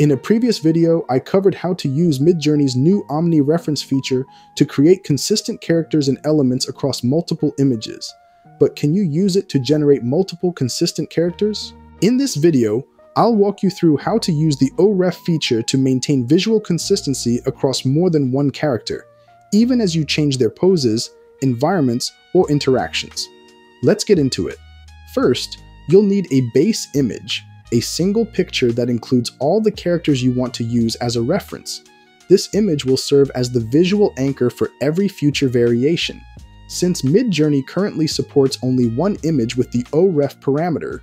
In a previous video, I covered how to use Midjourney's new Omni reference feature to create consistent characters and elements across multiple images. But can you use it to generate multiple consistent characters? In this video, I'll walk you through how to use the OREF feature to maintain visual consistency across more than one character, even as you change their poses, environments, or interactions. Let's get into it. First, you'll need a base image, a single picture that includes all the characters you want to use as a reference. This image will serve as the visual anchor for every future variation. Since Midjourney currently supports only one image with the OREF parameter,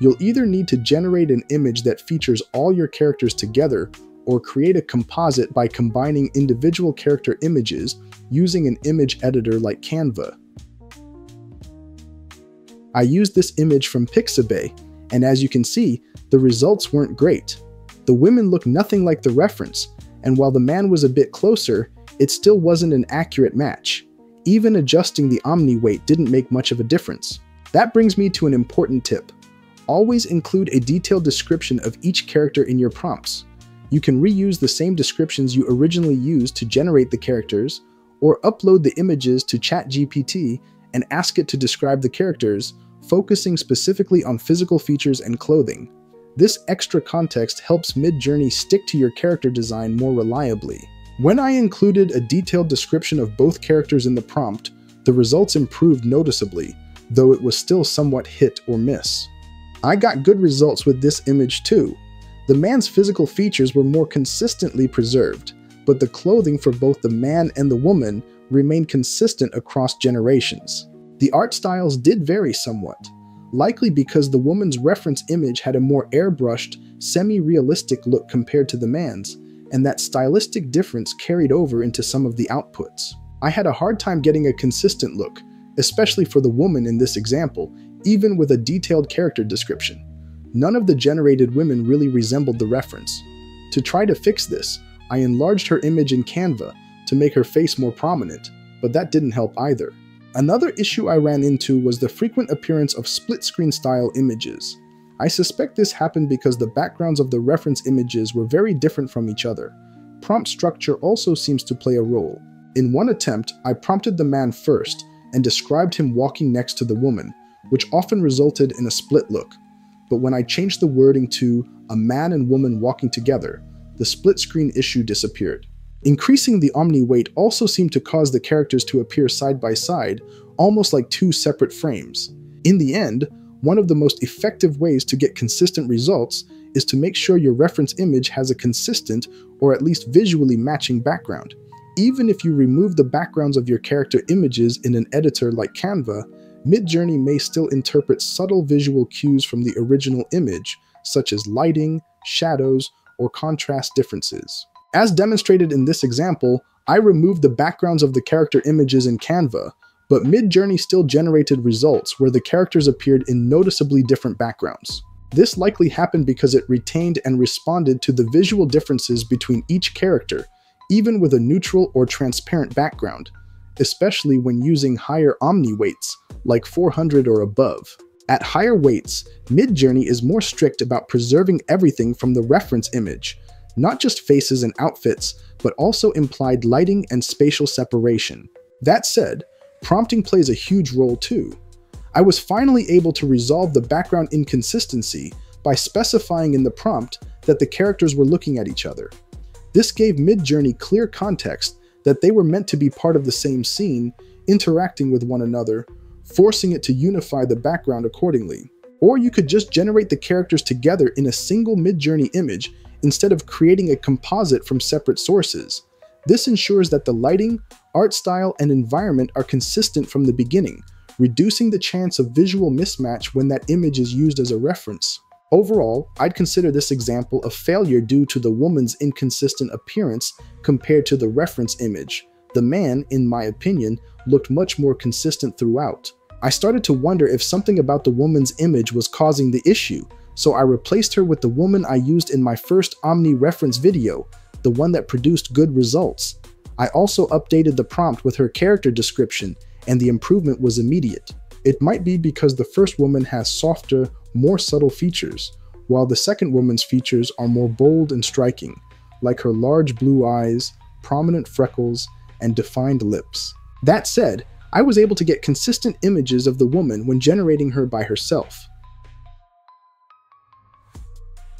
you'll either need to generate an image that features all your characters together or create a composite by combining individual character images using an image editor like Canva. I used this image from Pixabay, and as you can see, the results weren't great. The women look nothing like the reference, and while the man was a bit closer, it still wasn't an accurate match. Even adjusting the omni weight didn't make much of a difference. That brings me to an important tip. Always include a detailed description of each character in your prompts. You can reuse the same descriptions you originally used to generate the characters, or upload the images to ChatGPT and ask it to describe the characters, focusing specifically on physical features and clothing. This extra context helps Midjourney stick to your character design more reliably. When I included a detailed description of both characters in the prompt, the results improved noticeably, though it was still somewhat hit or miss. I got good results with this image too. The man's physical features were more consistently preserved, but the clothing for both the man and the woman remained consistent across generations. The art styles did vary somewhat, likely because the woman's reference image had a more airbrushed, semi-realistic look compared to the man's, and that stylistic difference carried over into some of the outputs. I had a hard time getting a consistent look, especially for the woman in this example, even with a detailed character description. None of the generated women really resembled the reference. To try to fix this, I enlarged her image in Canva to make her face more prominent, but that didn't help either. Another issue I ran into was the frequent appearance of split screen style images. I suspect this happened because the backgrounds of the reference images were very different from each other. Prompt structure also seems to play a role. In one attempt, I prompted the man first and described him walking next to the woman, which often resulted in a split look. But when I changed the wording to a man and woman walking together, the split screen issue disappeared. Increasing the omni weight also seemed to cause the characters to appear side by side, almost like two separate frames. In the end, one of the most effective ways to get consistent results is to make sure your reference image has a consistent, or at least visually matching background. Even if you remove the backgrounds of your character images in an editor like Canva, Midjourney may still interpret subtle visual cues from the original image, such as lighting, shadows, or contrast differences. As demonstrated in this example, I removed the backgrounds of the character images in Canva, but Midjourney still generated results where the characters appeared in noticeably different backgrounds. This likely happened because it retained and responded to the visual differences between each character, even with a neutral or transparent background, especially when using higher omni weights, like 400 or above. At higher weights, Midjourney is more strict about preserving everything from the reference image, not just faces and outfits, but also implied lighting and spatial separation. That said, prompting plays a huge role too. I was finally able to resolve the background inconsistency by specifying in the prompt that the characters were looking at each other. This gave Midjourney clear context that they were meant to be part of the same scene, interacting with one another, forcing it to unify the background accordingly. Or you could just generate the characters together in a single Midjourney image instead of creating a composite from separate sources. This ensures that the lighting, art style, and environment are consistent from the beginning, reducing the chance of visual mismatch when that image is used as a reference. Overall, I'd consider this example a failure due to the woman's inconsistent appearance compared to the reference image. The man, in my opinion, looked much more consistent throughout. I started to wonder if something about the woman's image was causing the issue, so I replaced her with the woman I used in my first Omni reference video, the one that produced good results. I also updated the prompt with her character description, and the improvement was immediate. It might be because the first woman has softer, more subtle features, while the second woman's features are more bold and striking, like her large blue eyes, prominent freckles, and defined lips. That said, I was able to get consistent images of the woman when generating her by herself.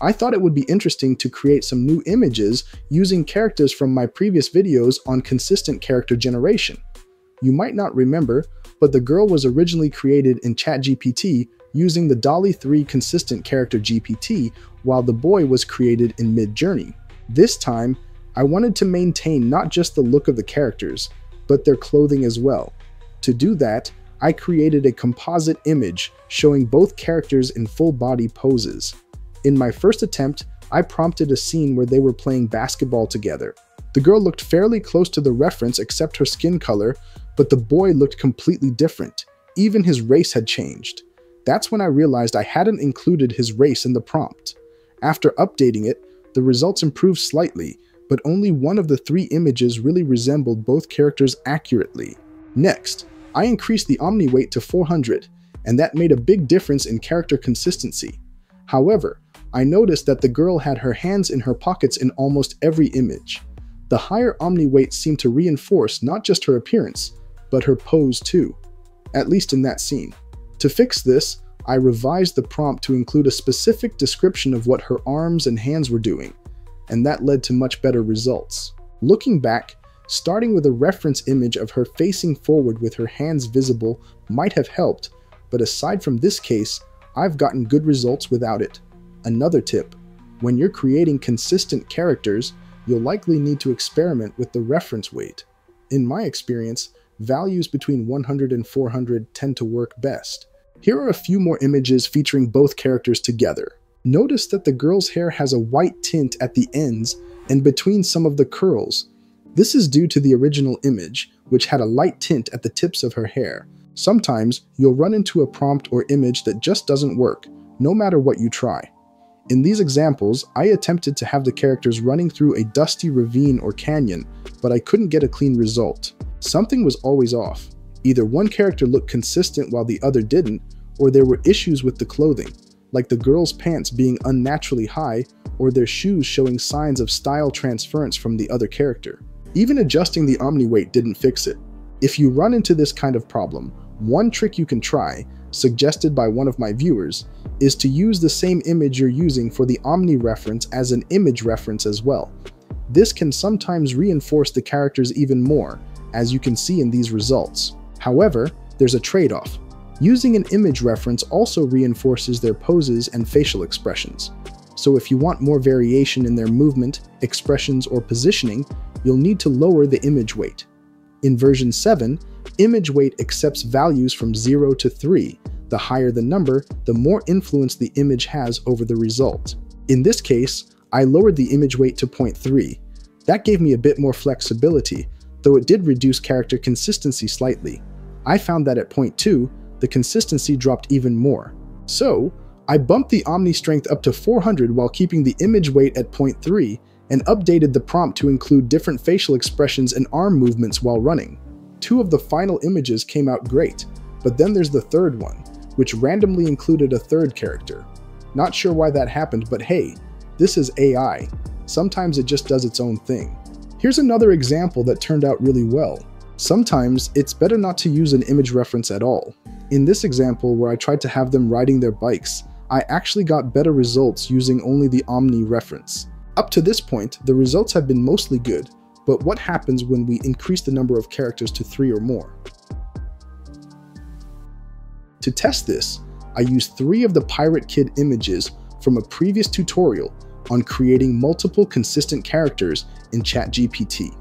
I thought it would be interesting to create some new images using characters from my previous videos on consistent character generation. You might not remember, but the girl was originally created in ChatGPT using the DALL-E 3 consistent character GPT, while the boy was created in Midjourney. This time, I wanted to maintain not just the look of the characters, but their clothing as well. To do that, I created a composite image showing both characters in full body poses. In my first attempt, I prompted a scene where they were playing basketball together. The girl looked fairly close to the reference except her skin color, but the boy looked completely different. Even his race had changed. That's when I realized I hadn't included his race in the prompt. After updating it, the results improved slightly, but only one of the three images really resembled both characters accurately. Next, I increased the Omni weight to 400, and that made a big difference in character consistency. However, I noticed that the girl had her hands in her pockets in almost every image. The higher Omni weight seemed to reinforce not just her appearance, but her pose too, at least in that scene. To fix this, I revised the prompt to include a specific description of what her arms and hands were doing, and that led to much better results. Looking back, starting with a reference image of her facing forward with her hands visible might have helped, but aside from this case, I've gotten good results without it. Another tip, when you're creating consistent characters, you'll likely need to experiment with the reference weight. In my experience, values between 100 and 400 tend to work best. Here are a few more images featuring both characters together. Notice that the girl's hair has a white tint at the ends and between some of the curls. This is due to the original image, which had a light tint at the tips of her hair. Sometimes you'll run into a prompt or image that just doesn't work, no matter what you try. In these examples, I attempted to have the characters running through a dusty ravine or canyon, but I couldn't get a clean result. Something was always off. Either one character looked consistent while the other didn't, or there were issues with the clothing, like the girl's pants being unnaturally high, or their shoes showing signs of style transference from the other character. Even adjusting the omni weight didn't fix it. If you run into this kind of problem, one trick you can try, suggested by one of my viewers, is to use the same image you're using for the omni reference as an image reference as well. This can sometimes reinforce the characters even more, as you can see in these results. However, there's a trade-off. Using an image reference also reinforces their poses and facial expressions. So if you want more variation in their movement, expressions, or positioning, you'll need to lower the image weight. In version 7, image weight accepts values from 0 to 3. The higher the number, the more influence the image has over the result. In this case, I lowered the image weight to 0.3. That gave me a bit more flexibility, though it did reduce character consistency slightly. I found that at point 0.2, the consistency dropped even more. So, I bumped the Omni strength up to 400 while keeping the image weight at point 0.3 and updated the prompt to include different facial expressions and arm movements while running. Two of the final images came out great, but then there's the third one, which randomly included a third character. Not sure why that happened, but hey, this is AI. Sometimes it just does its own thing. Here's another example that turned out really well. Sometimes it's better not to use an image reference at all. In this example where I tried to have them riding their bikes, I actually got better results using only the Omni reference. Up to this point, the results have been mostly good, but what happens when we increase the number of characters to three or more? To test this, I used three of the Pirate Kid images from a previous tutorial on creating multiple consistent characters in ChatGPT.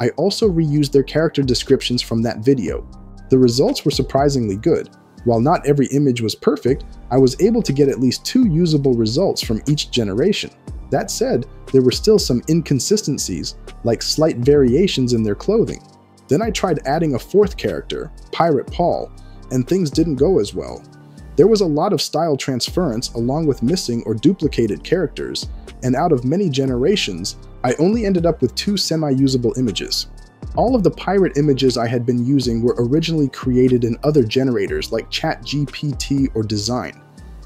I also reused their character descriptions from that video. The results were surprisingly good. While not every image was perfect, I was able to get at least two usable results from each generation. That said, there were still some inconsistencies, like slight variations in their clothing. Then I tried adding a fourth character, Pirate Paul, and things didn't go as well. There was a lot of style transference along with missing or duplicated characters, and out of many generations, I only ended up with two semi-usable images. All of the pirate images I had been using were originally created in other generators like ChatGPT or Design.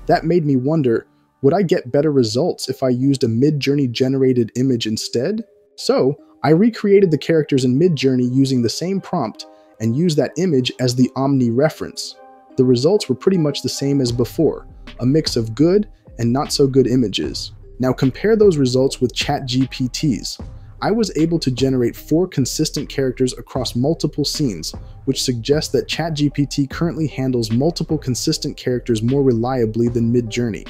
That made me wonder, Would I get better results if I used a Midjourney generated image instead? So, I recreated the characters in Midjourney using the same prompt and used that image as the Omni reference. The results were pretty much the same as before, a mix of good and not so good images. Now compare those results with ChatGPT's. I was able to generate four consistent characters across multiple scenes, which suggests that ChatGPT currently handles multiple consistent characters more reliably than Midjourney.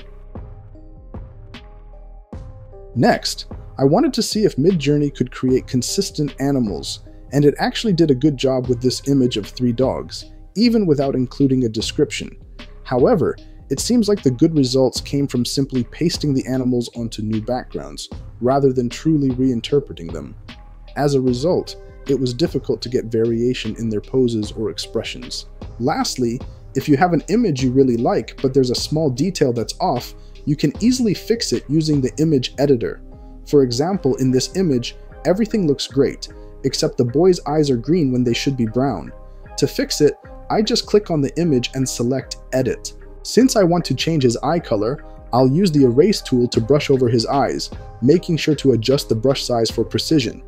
Next, I wanted to see if Midjourney could create consistent animals, and it actually did a good job with this image of three dogs, even without including a description. However, it seems like the good results came from simply pasting the animals onto new backgrounds, rather than truly reinterpreting them. As a result, it was difficult to get variation in their poses or expressions. Lastly, if you have an image you really like, but there's a small detail that's off, you can easily fix it using the image editor. For example, in this image, everything looks great, except the boy's eyes are green when they should be brown. To fix it, I just click on the image and select Edit. Since I want to change his eye color, I'll use the Erase tool to brush over his eyes, making sure to adjust the brush size for precision.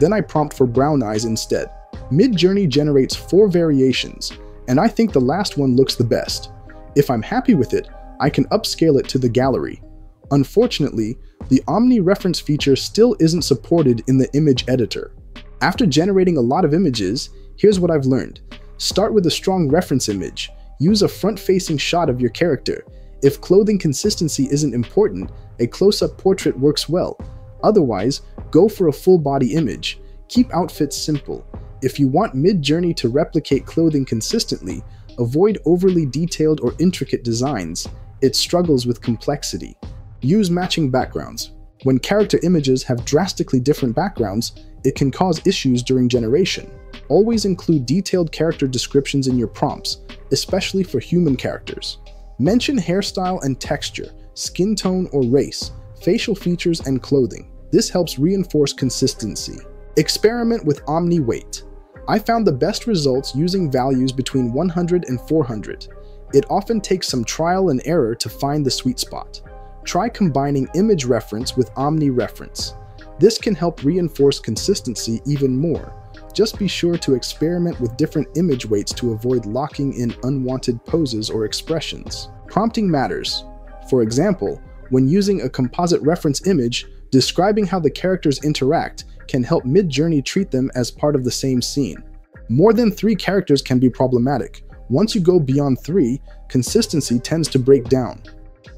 Then I prompt for brown eyes instead. Midjourney generates four variations, and I think the last one looks the best. If I'm happy with it, I can upscale it to the gallery. Unfortunately, the Omni reference feature still isn't supported in the image editor. After generating a lot of images, here's what I've learned. Start with a strong reference image, Use a front-facing shot of your character. If clothing consistency isn't important, a close-up portrait works well. Otherwise, go for a full-body image. Keep outfits simple. If you want Midjourney to replicate clothing consistently, avoid overly detailed or intricate designs. It struggles with complexity. Use matching backgrounds. When character images have drastically different backgrounds, it can cause issues during generation. Always include detailed character descriptions in your prompts, especially for human characters. Mention hairstyle and texture, skin tone or race, facial features and clothing. This helps reinforce consistency. Experiment with Omni weight. I found the best results using values between 100 and 400. It often takes some trial and error to find the sweet spot. Try combining image reference with Omni reference. This can help reinforce consistency even more. Just be sure to experiment with different image weights to avoid locking in unwanted poses or expressions. Prompting matters. For example, when using a composite reference image, describing how the characters interact can help Midjourney treat them as part of the same scene. More than three characters can be problematic. Once you go beyond three, consistency tends to break down.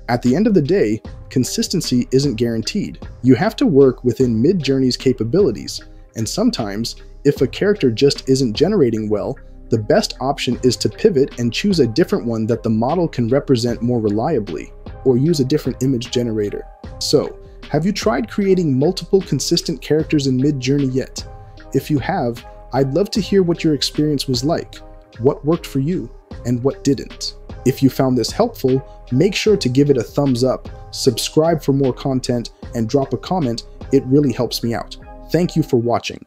At the end of the day, consistency isn't guaranteed. You have to work within Midjourney's capabilities, and sometimes if a character just isn't generating well, the best option is to pivot and choose a different one that the model can represent more reliably, or use a different image generator. So, have you tried creating multiple consistent characters in Midjourney yet? If you have, I'd love to hear what your experience was like, what worked for you, and what didn't. If you found this helpful, make sure to give it a thumbs up, subscribe for more content, and drop a comment, it really helps me out. Thank you for watching.